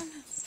on.